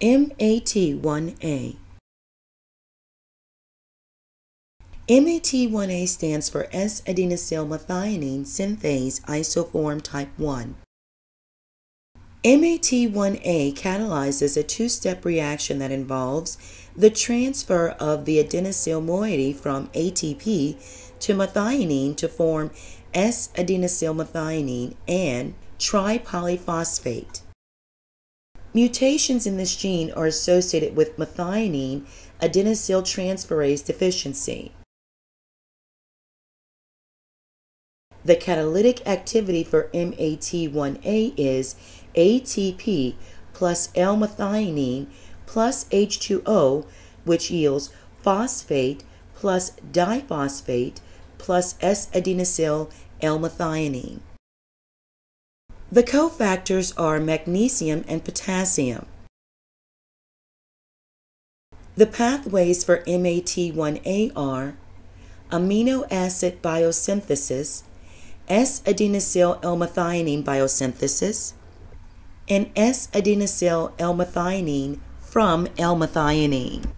MAT1A MAT1A stands for S-adenosylmethionine synthase isoform type 1. MAT1A catalyzes a two-step reaction that involves the transfer of the adenosyl moiety from ATP to methionine to form S-adenosylmethionine and tripolyphosphate. Mutations in this gene are associated with methionine adenosyltransferase deficiency. The catalytic activity for MAT1A is ATP plus L-methionine plus H2O, which yields phosphate plus diphosphate plus S-adenosyl L-methionine. The cofactors are magnesium and potassium. The pathways for MAT1A are amino acid biosynthesis, S-adenosyl L-methionine biosynthesis, and S-adenosyl L-methionine from L-methionine.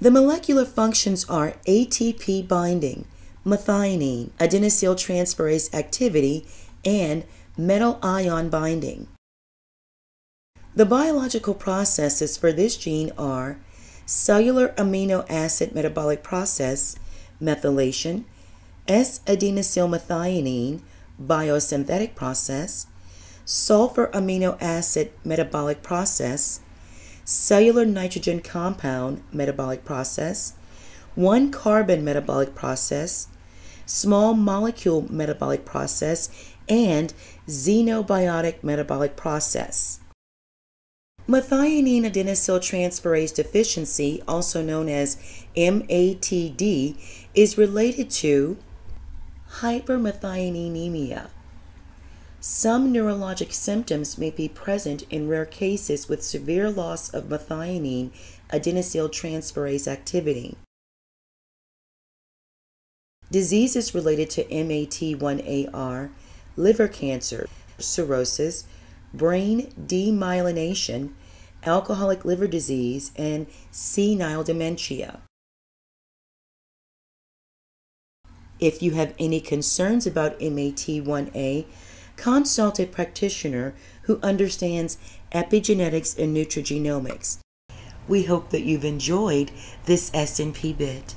The molecular functions are ATP binding, methionine, adenosyl transferase activity, and metal ion binding. The biological processes for this gene are cellular amino acid metabolic process, methylation, S-adenosylmethionine biosynthetic process, sulfur amino acid metabolic process, cellular nitrogen compound metabolic process, 1 carbon metabolic process, small molecule metabolic process, and xenobiotic metabolic process. Methionine adenylyl transferase deficiency, also known as MATD, is related to hypermethioninemia. Some neurologic symptoms may be present in rare cases with severe loss of methionine adenylyl transferase activity. Diseases related to MAT1AR, liver cancer, cirrhosis, brain demyelination, alcoholic liver disease, and senile dementia. If you have any concerns about MAT1A, consult a practitioner who understands epigenetics and nutrigenomics. We hope that you've enjoyed this SNP bit.